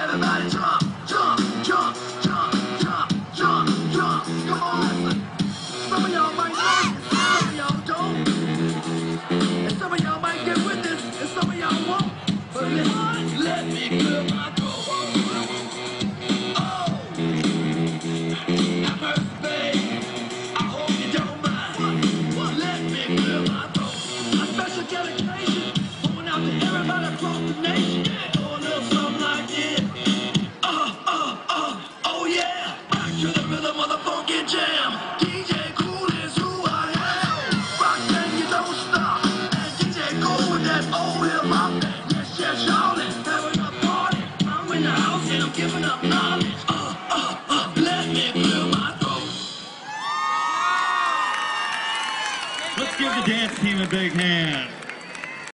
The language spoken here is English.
Everybody jump, jump, jump, jump, jump, jump. Come on. Some of y'all might some of y'all don't. And some of y'all might get with and some of y'all won't. But let me clear my oh. throat. Dedication, out to everybody across the nation. Let's give the dance team a big hand.